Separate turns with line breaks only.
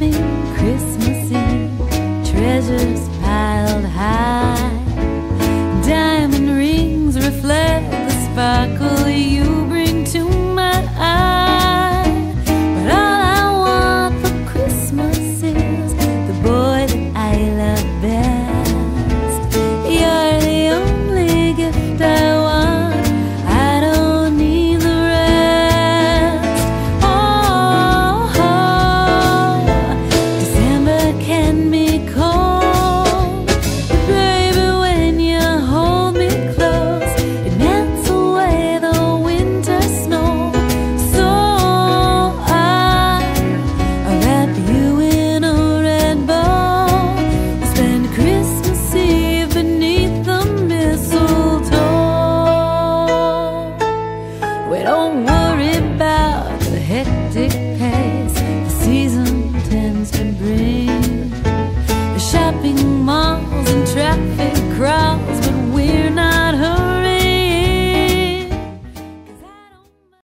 shopping Christmas Eve, treasures piled high. worry about the hectic pace the season tends to bring. The shopping malls and traffic crowds.